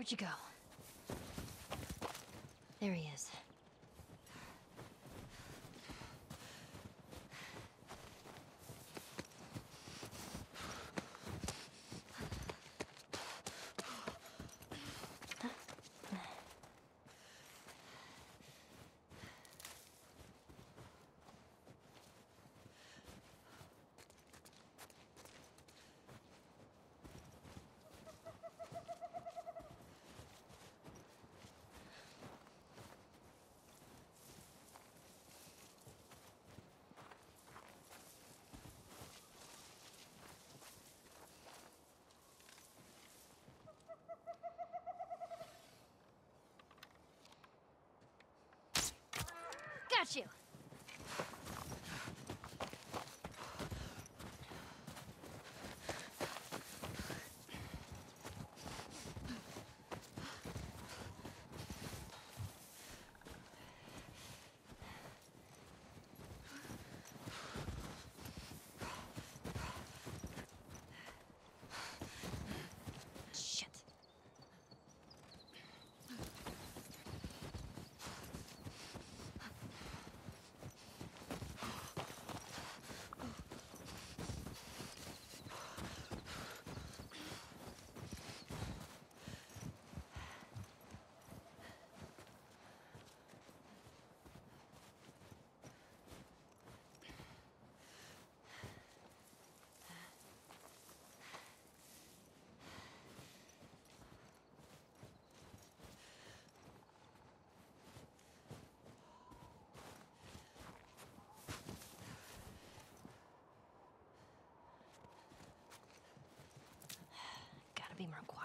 Where'd you go? There he is. Got you! Shit. Gotta be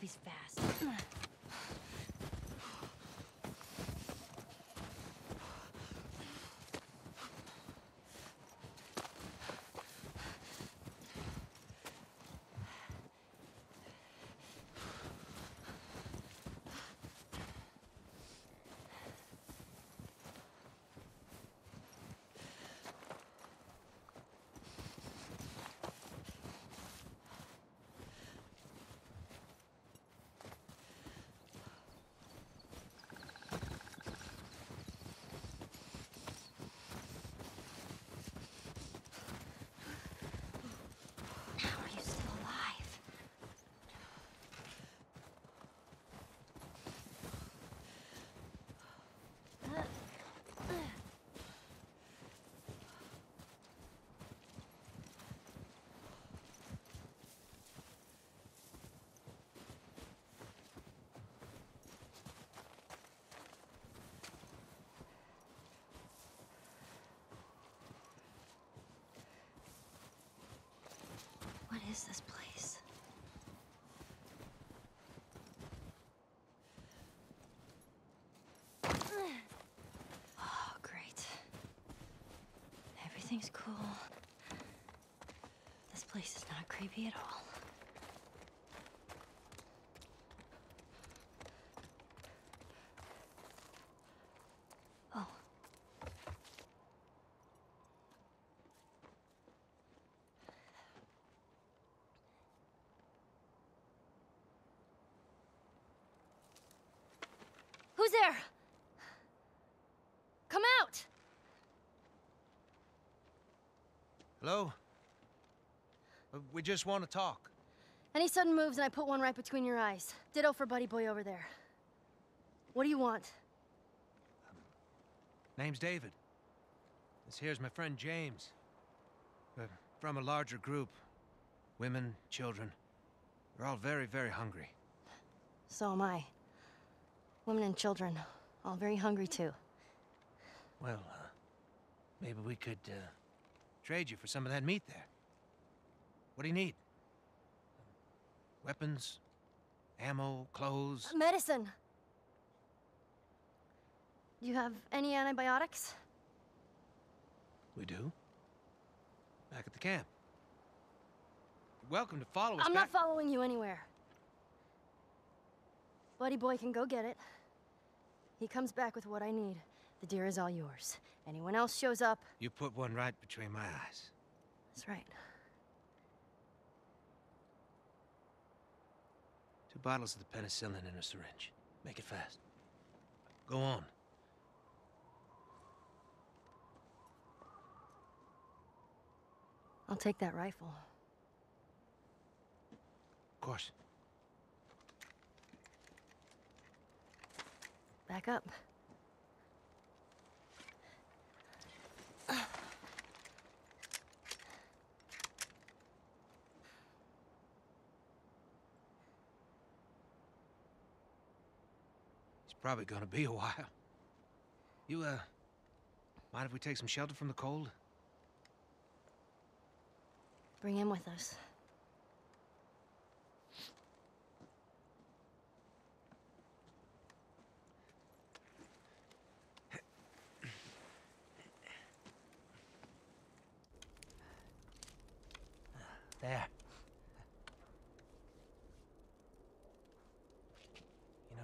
stuff is fast. Is this place? Oh, great. Everything's cool. This place is not creepy at all. Oh. Who's there? Come out! Hello? Uh, We just want to talk. Any sudden moves and I put one right between your eyes. Ditto for Buddy Boy over there. What do you want? Name's David. This here's my friend James. We're from a larger group. Women, children. We're all very, very hungry. So am I. Women and children, all very hungry too. Well, uh, maybe we could uh, trade you for some of that meat there. What do you need? Weapons? Ammo? Clothes? Medicine! Do you have any antibiotics? We do. Back at the camp. You're welcome to follow us I'm not following you anywhere. Buddy Boy can go get it. He comes back with what I need. The deer is all yours. Anyone else shows up, You put one right between my eyes. that's right. Two bottles of the penicillin in a syringe. Make it fast. Go on. I'll take that rifle. Of course. Back up. Probably gonna be a while. You, uh, mind if we take some shelter from the cold? Bring him with us. There.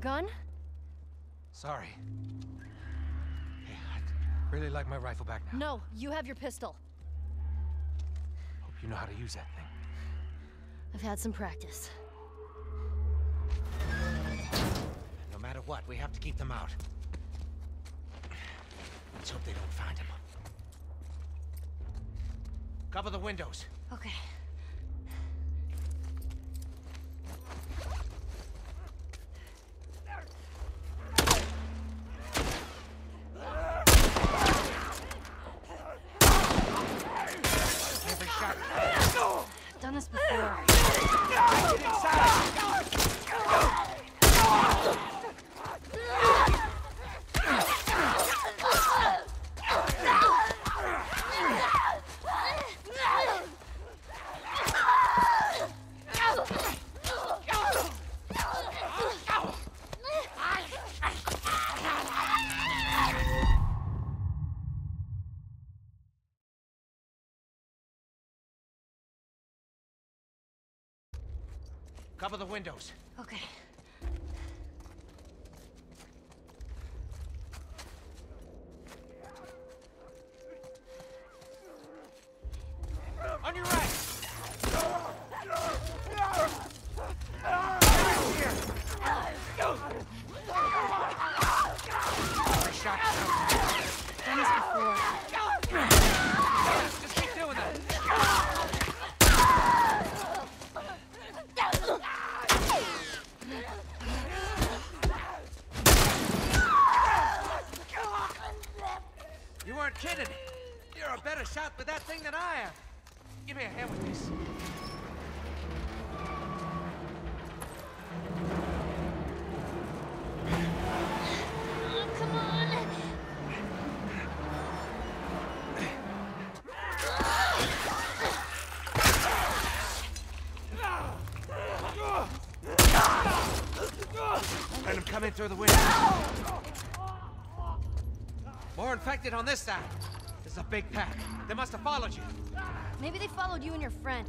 gun? Sorry. Hey, I'd really like my rifle back now. No, you have your pistol. Hope you know how to use that thing. I've had some practice. No matter what, we have to keep them out. Let's hope they don't find him. Cover the windows. Okay. Every shot. Done this before. Cover the windows. Okay. On your right. You weren't kidding. You're a better shot with that thing than I am. Give me a hand with this. Oh, come on! Let him come in through the window. More infected on this side. This is a big pack. They must have followed you. Maybe they followed you and your friend.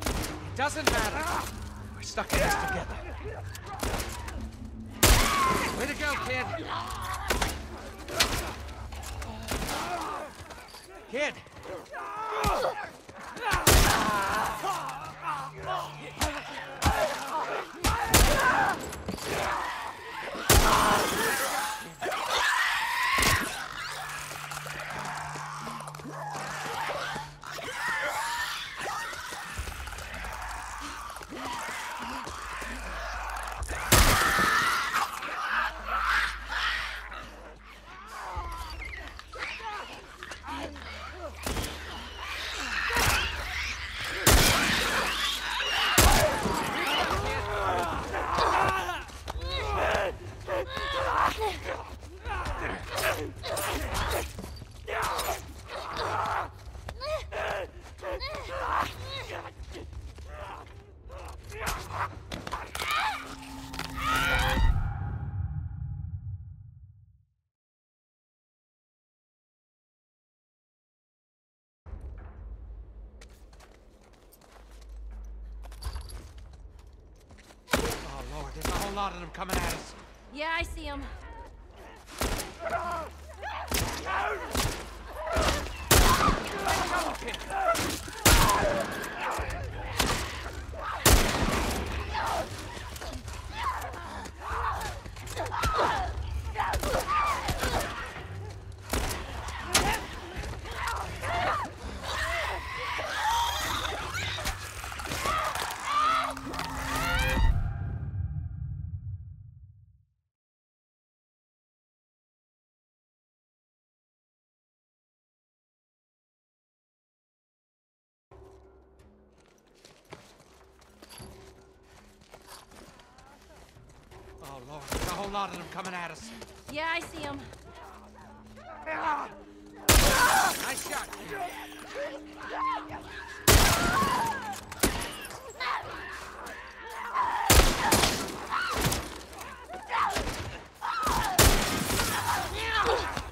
It doesn't matter. We're stuck in this together. Way to go, kid. Kid. Oh, Lord, there's a whole lot of them coming at us. Yeah, I see him. Go, lot of them coming at us. Yeah, I see him. Nice shot, kid.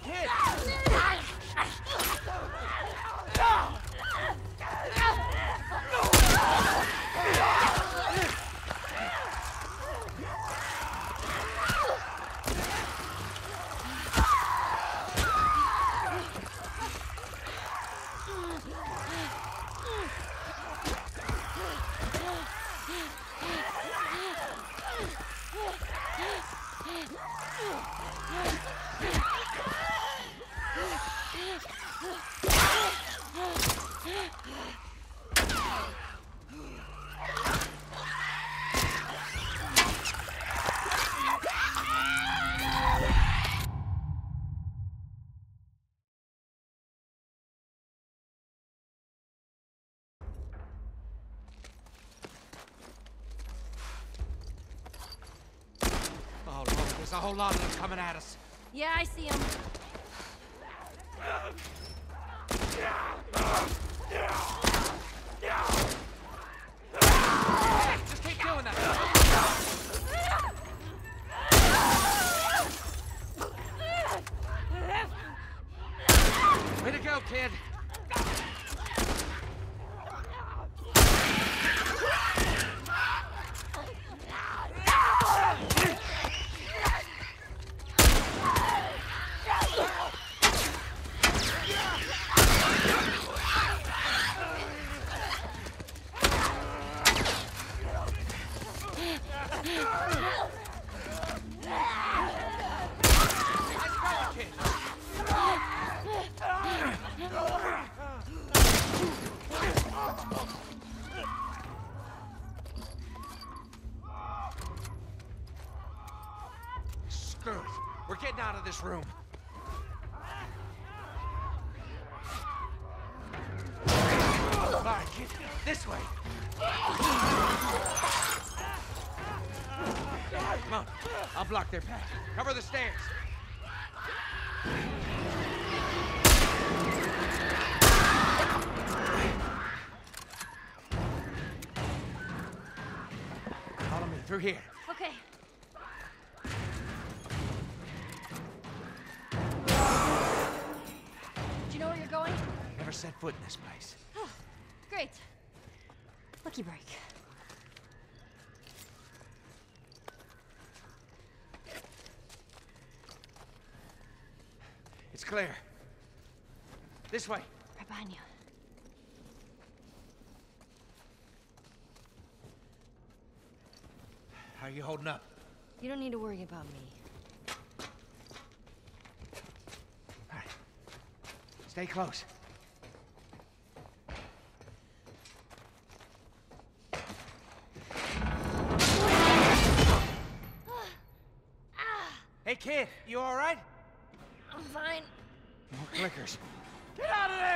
Kid! Oh, Lord, there's a whole lot of them coming at us. Yeah, I see them. Hey, just keep doing that. Way to go, kid. Great. Lucky break. It's clear. This way. Right behind you. How are you holding up? You don't need to worry about me. All right. Stay close. Hey, kid, you all right? I'm fine. More clickers. Get out of there!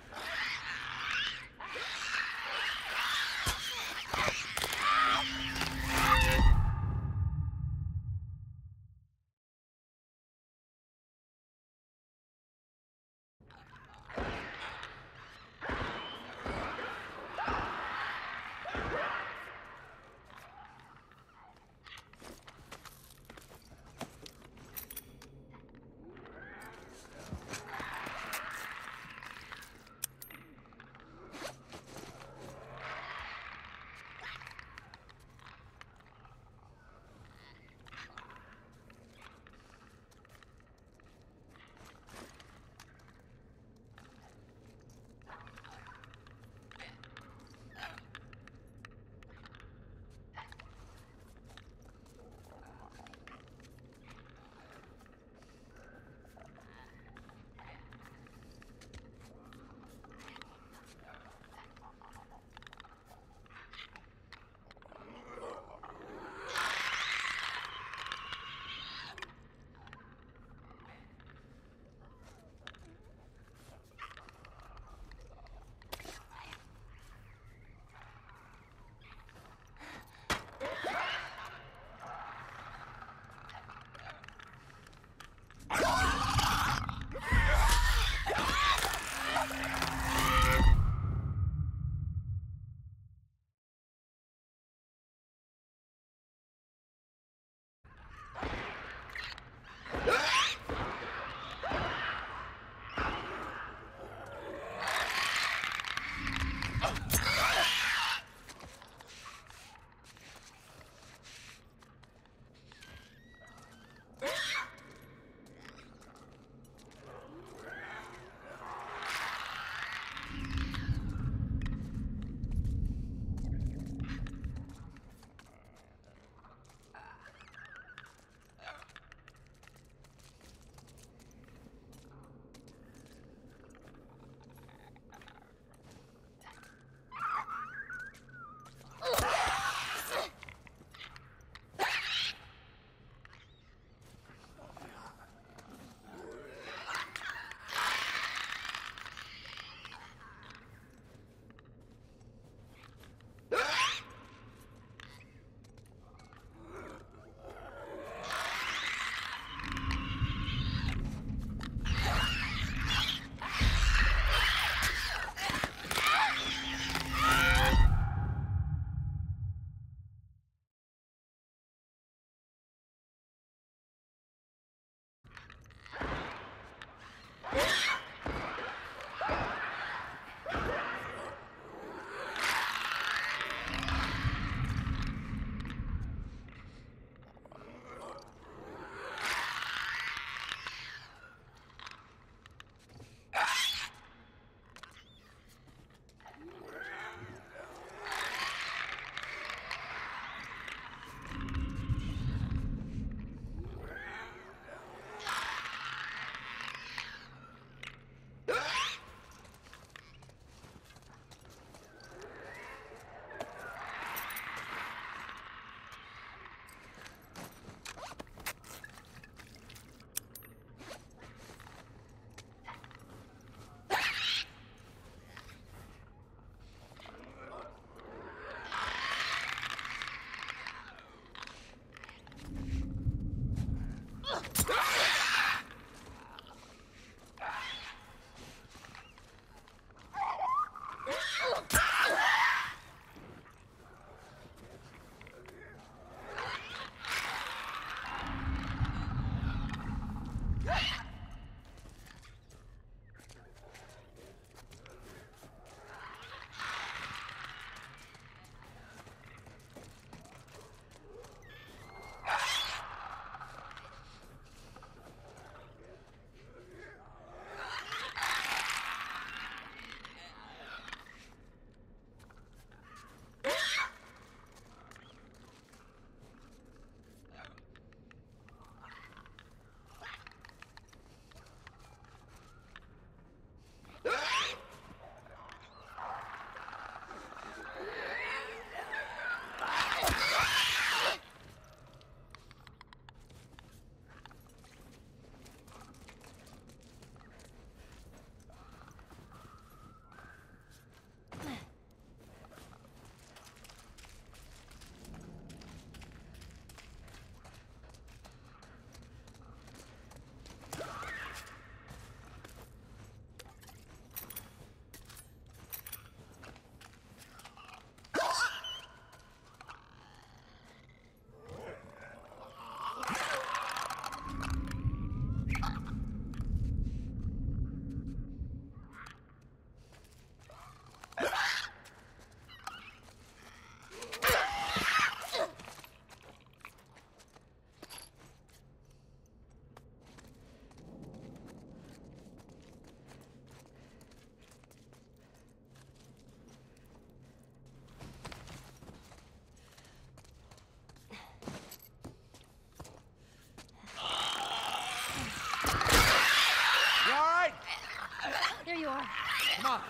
Come on.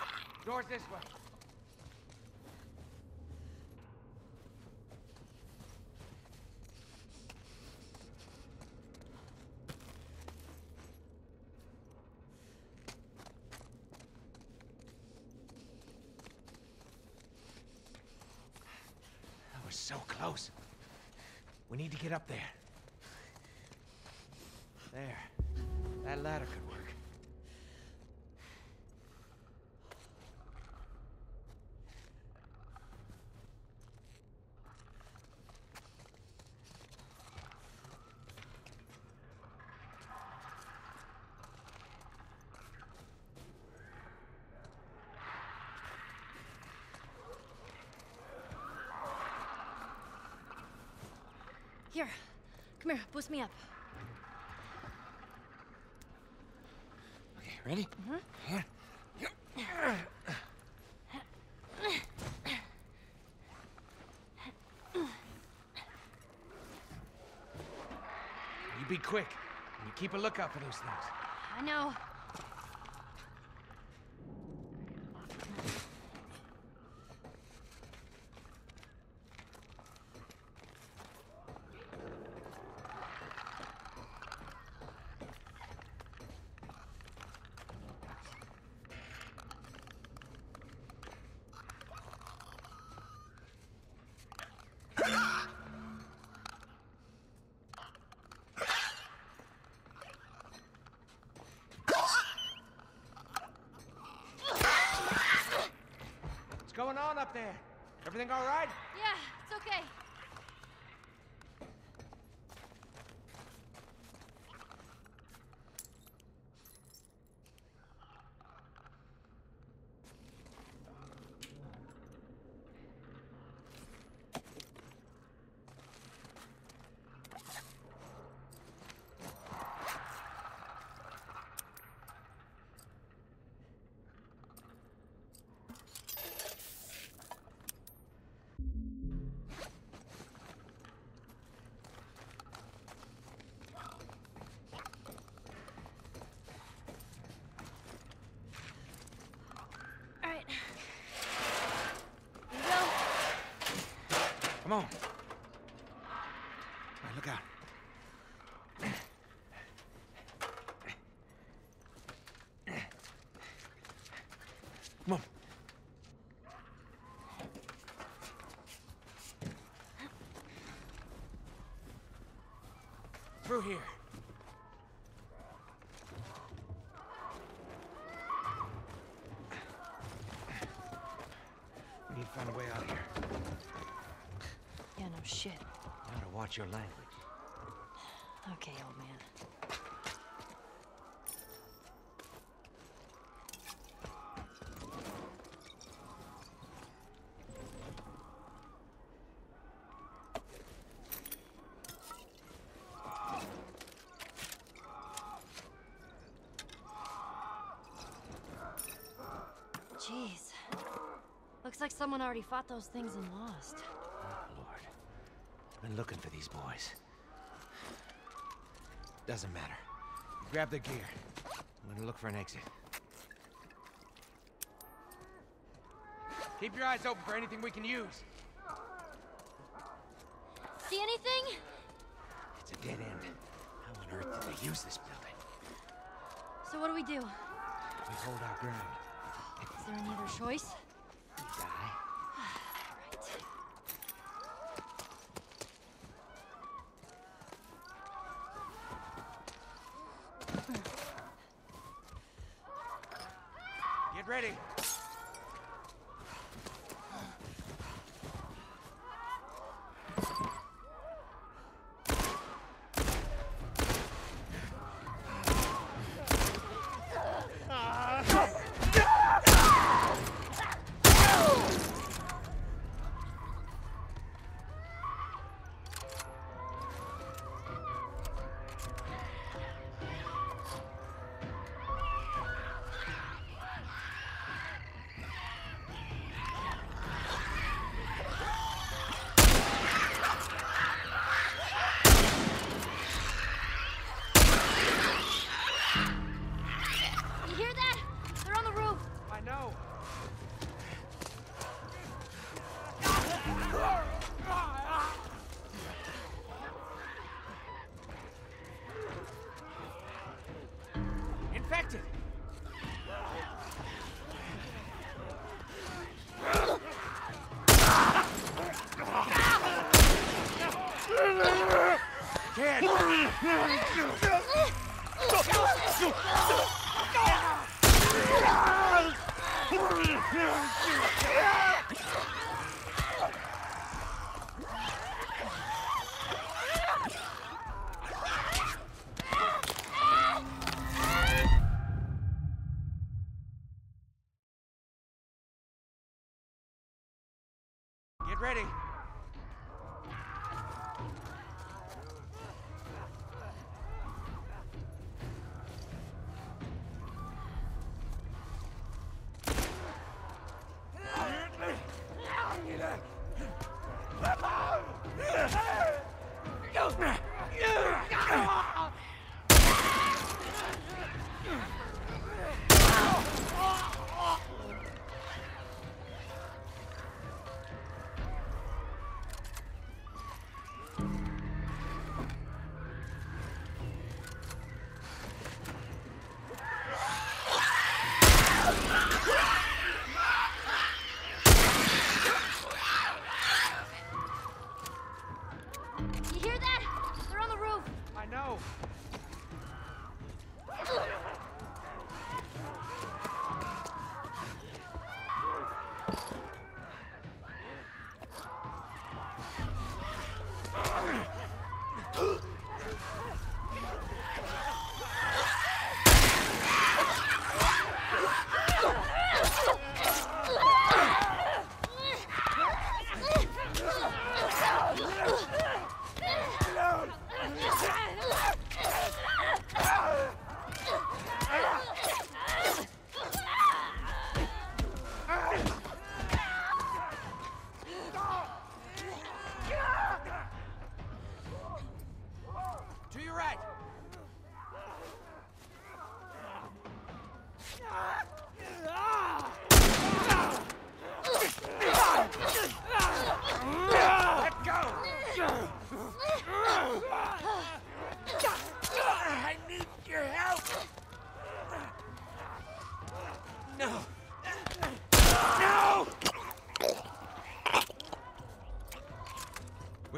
Doors this way. That was so close. We need to get up there. There. That ladder could work. Here, come here, boost me up. Okay, ready? Mm-hmm. Here. You be quick. And you keep a lookout for those things. I know. What's going on up there? Everything all right? Yeah, it's okay. All right. Here we go. Come on. All right, look out. Come on. Through here. We need to find a way out of here. Yeah, no shit. You gotta watch your language. Okay, old man. Jeez. Looks like someone already fought those things and lost. Been looking for these boys. Doesn't matter. Grab the gear. I'm gonna look for an exit. Keep your eyes open for anything we can use. See anything? It's a dead end. How on earth did they use this building? So what do we do? We hold our ground. Is there any other choice?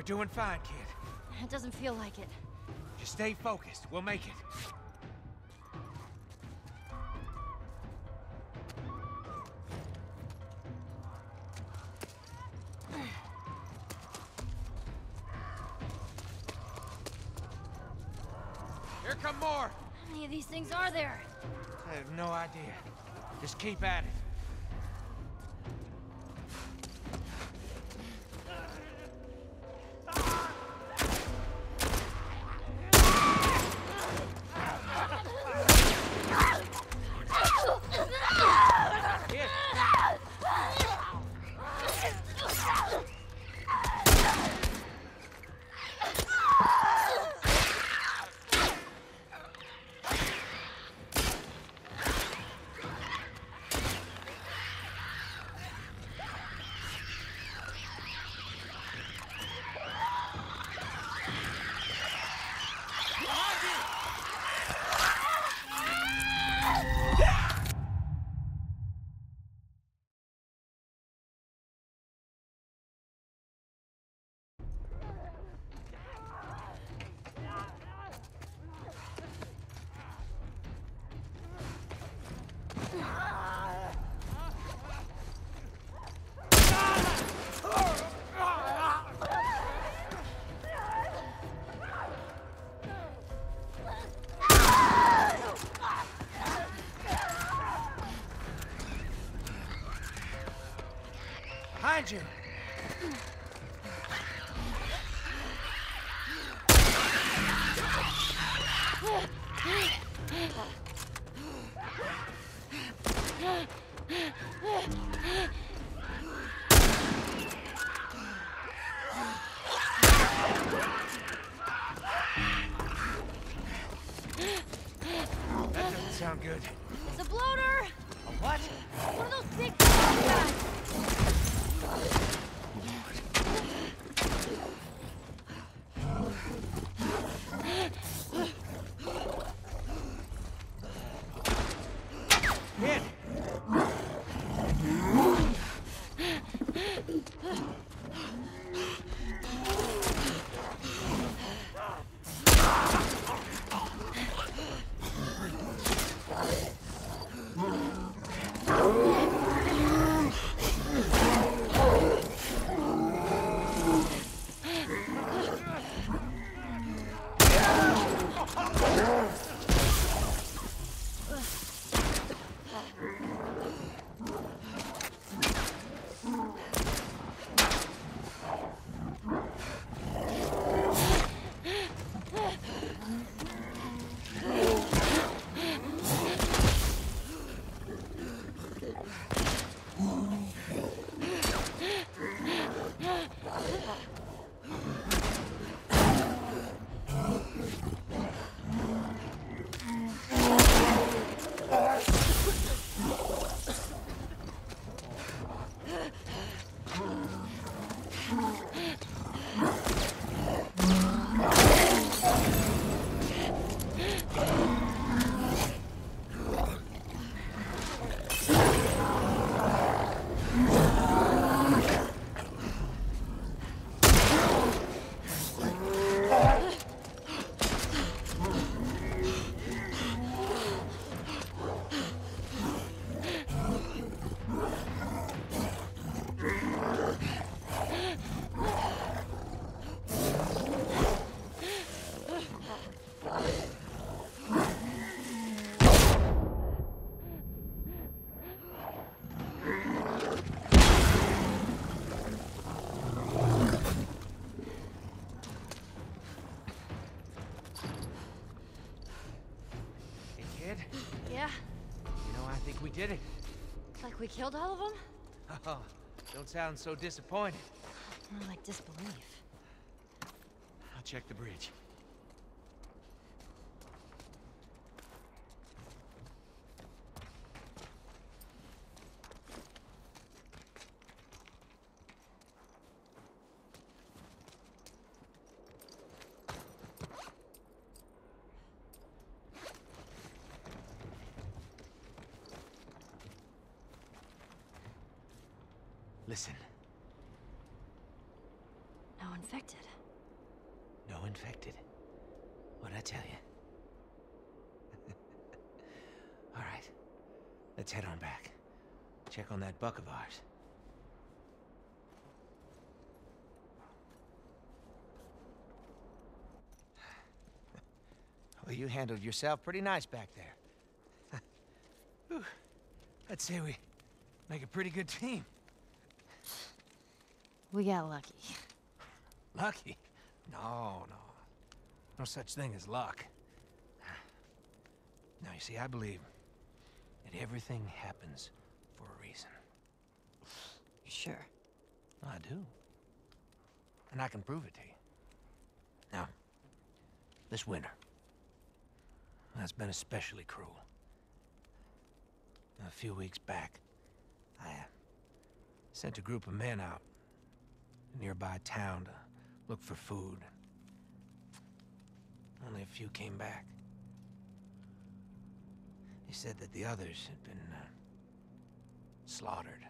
Doing fine, kid. It doesn't feel like it. Just stay focused. We'll make it. Here come more. How many of these things are there? I have no idea. Just keep at it. Good. It's a bloater! A what? One of those big guys! Killed all of them? Oh, don't sound so disappointed. More like disbelief. I'll check the bridge. Listen, No infected. no infected. What'd I tell you? All right, let's head on back. Check on that buck of ours. Well, you handled yourself pretty nice back there. I'd say we make a pretty good team. We got lucky. Lucky? No, no. No such thing as luck. Now, you see, I believe that everything happens for a reason. Sure. I do. And I can prove it to you. Now, this winter, that's been especially cruel. A few weeks back, I uh, sent a group of men out a nearby town to look for food. Only a few came back. They said that the others had been uh, slaughtered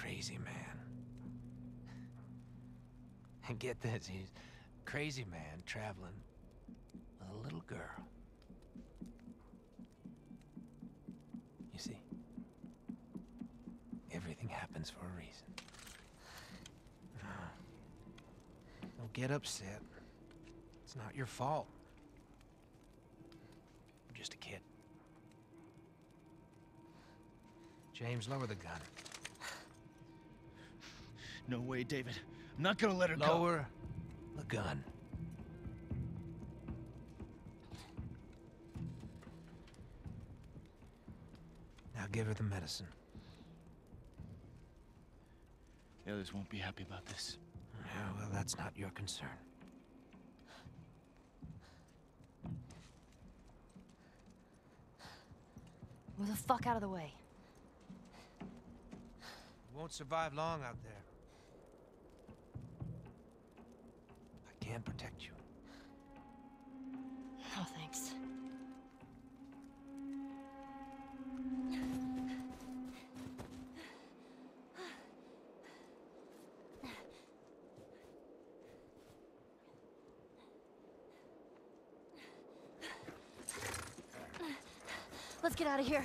crazy man. And get this, he's crazy man traveling with a little girl. You see, everything happens for a reason. Don't get upset. It's not your fault. I'm just a kid. James, lower the gun. No way, David. I'm not gonna let her go. Lower the gun. Now give her the medicine. The others won't be happy about this. Yeah, well, that's not your concern. Move the fuck out of the way. You won't survive long out there. Can protect you. No thanks. Let's get out of here.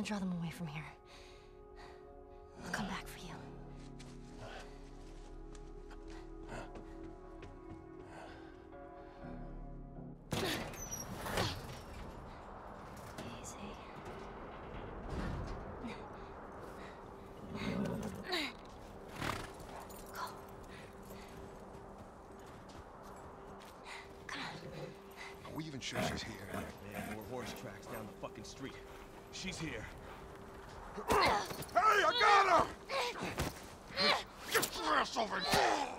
I'm gonna draw them away from here. I'll come back for you. Easy. Go. Come on. Are we even sure she's here? Man, more horse tracks down the fucking street. She's here. Hey, I got her! Get your ass over here!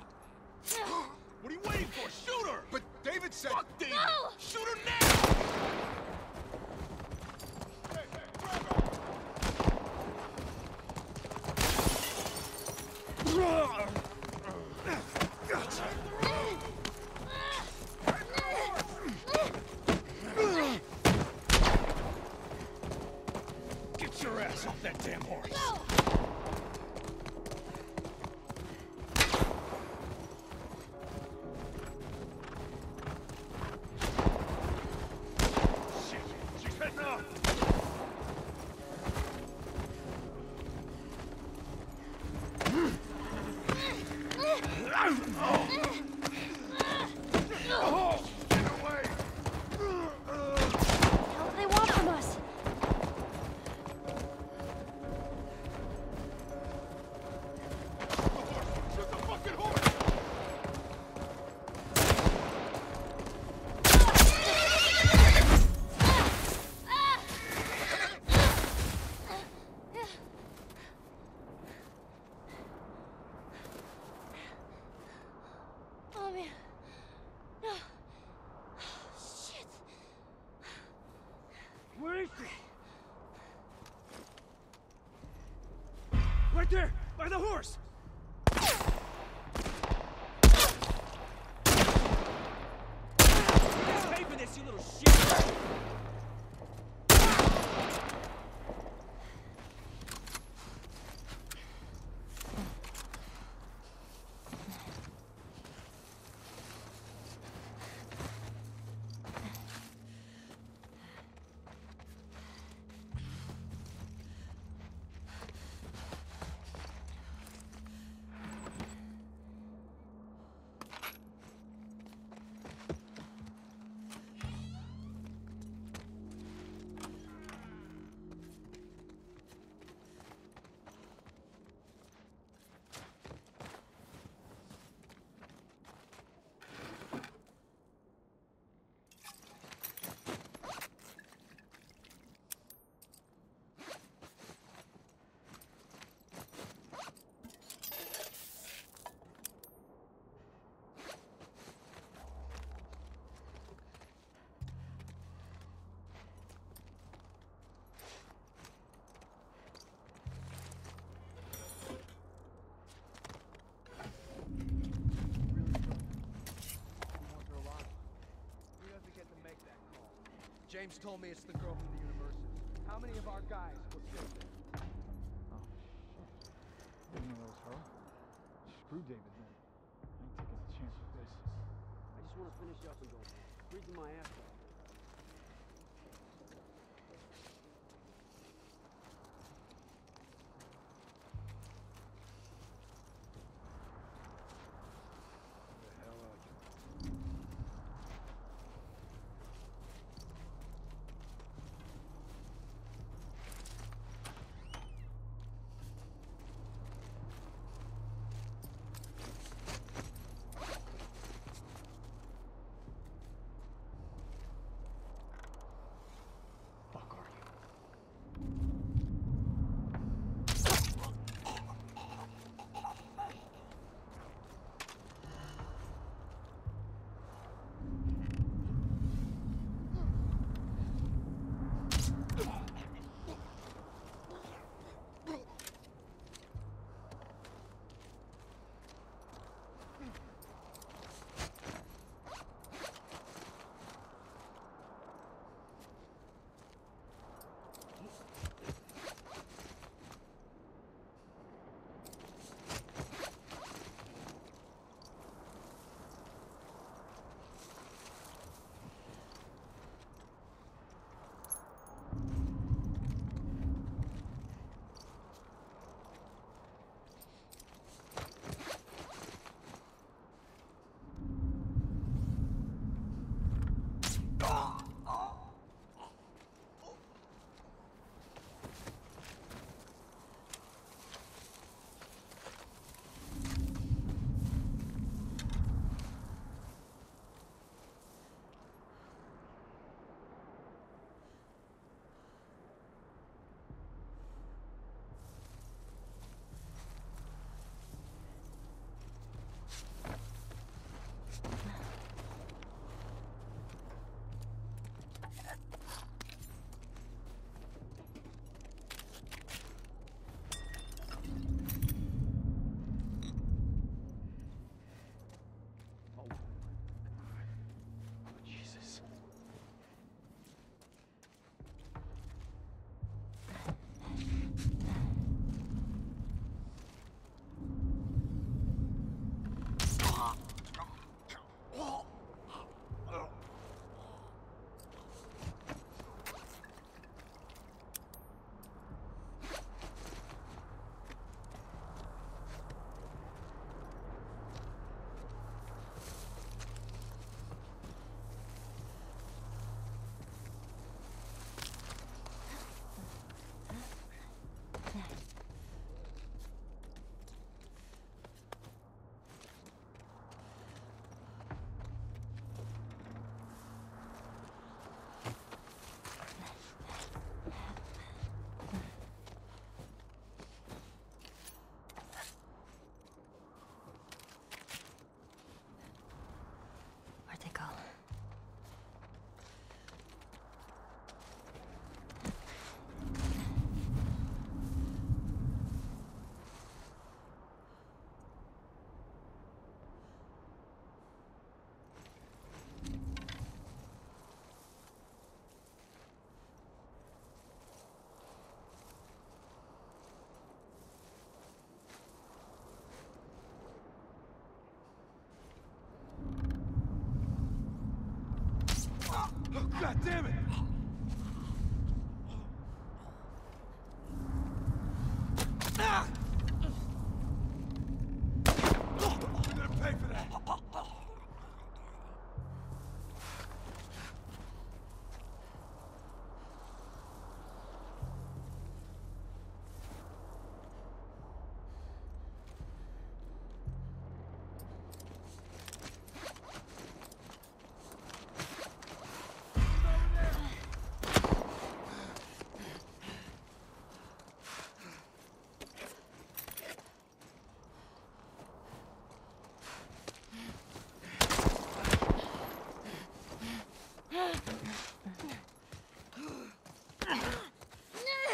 There! By the horse! Pay for this, you little shit! James told me it's the girl from the university. How many of our guys were killed there? Oh, shit. Didn't know that was her. Screw David then. I ain't taking a chance with this. I just want to finish up and go. Freezing my ass off. Damn it! You're gonna pay for that!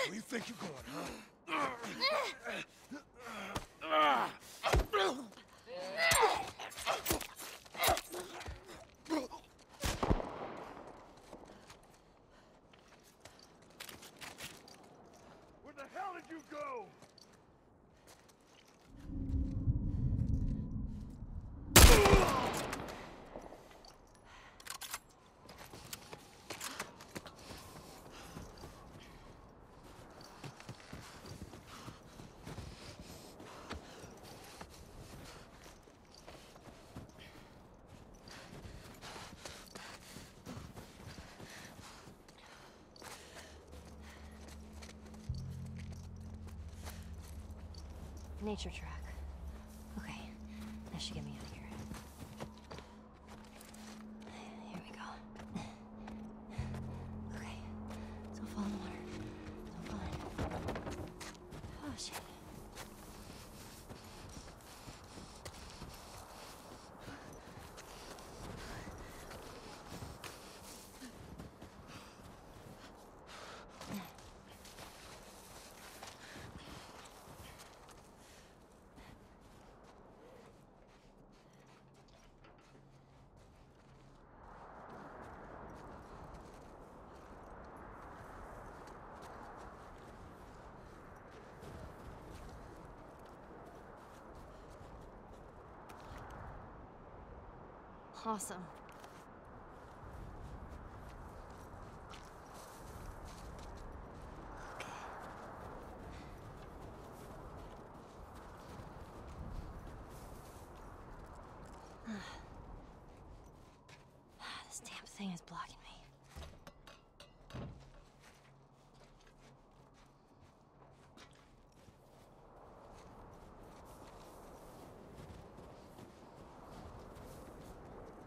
Where you think you're going, huh? you go! Nature track. Okay, that should get me out of here. Here we go. Okay, don't fall in the water. Don't fall in. Oh shit. Awesome. Okay. Ah. Ah, this damn thing is blocking me.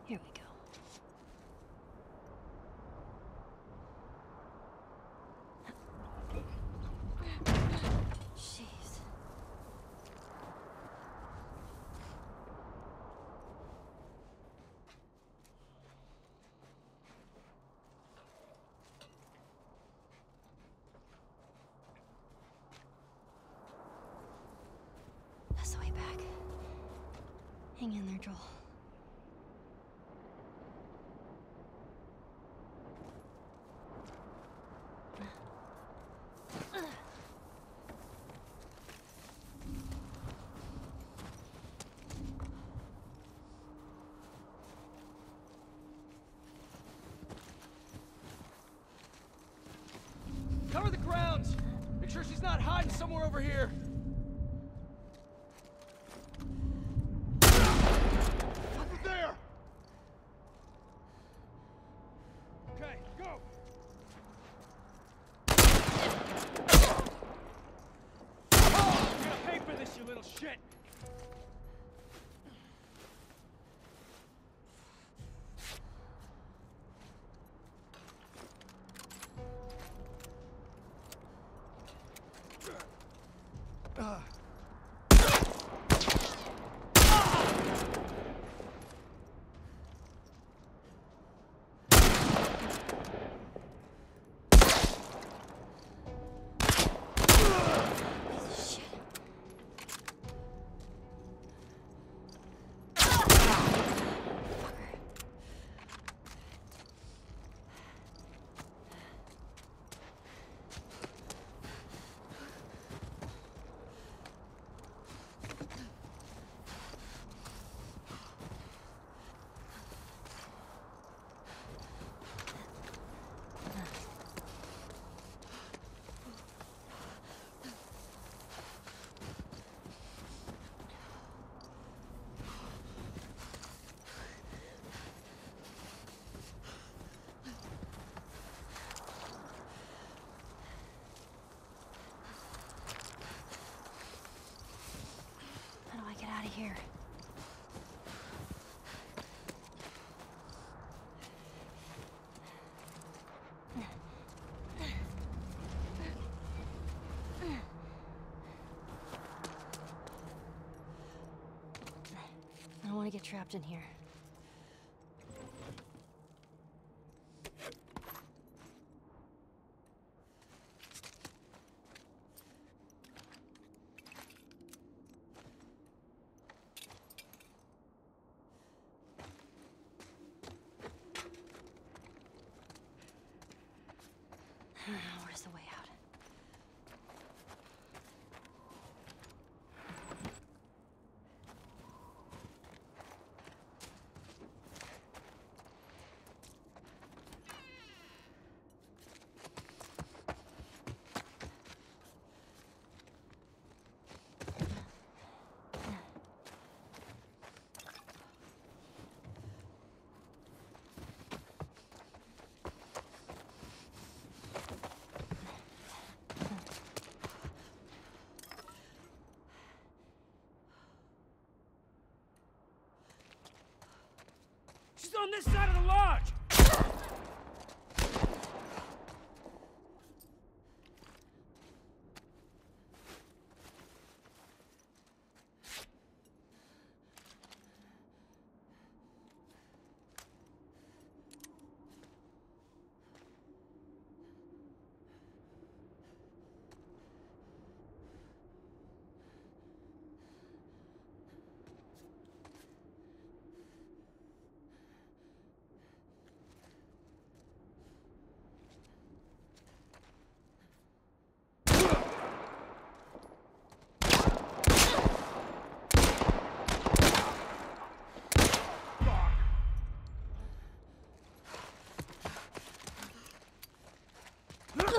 Here we go. Jeez. That's the way back. Hang in there, Joel. Cover the grounds! Make sure she's not hiding somewhere over here! Over there! Okay, go! Oh, you're gonna pay for this, you little shit! Shit. Fucker. How do I get out of here? I don't want to get trapped in here. Where's the way out? On this side of the lodge!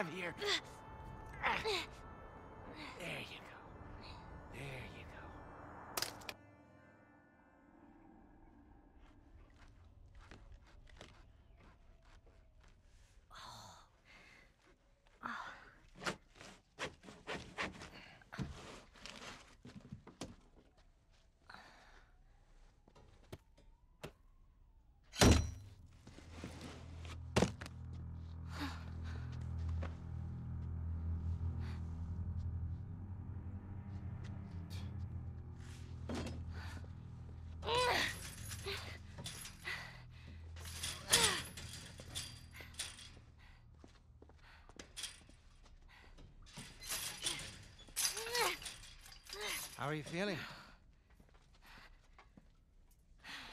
Alive here. There you go. There you go. How are you feeling?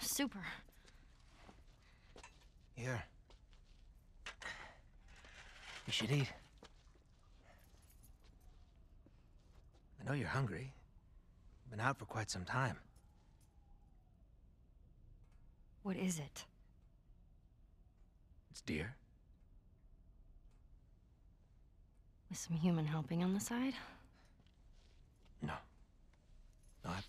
Super. Here. You should eat. I know you're hungry. Been out for quite some time. What is it? It's deer. With some human helping on the side? No. No,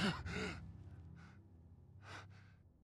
Huh?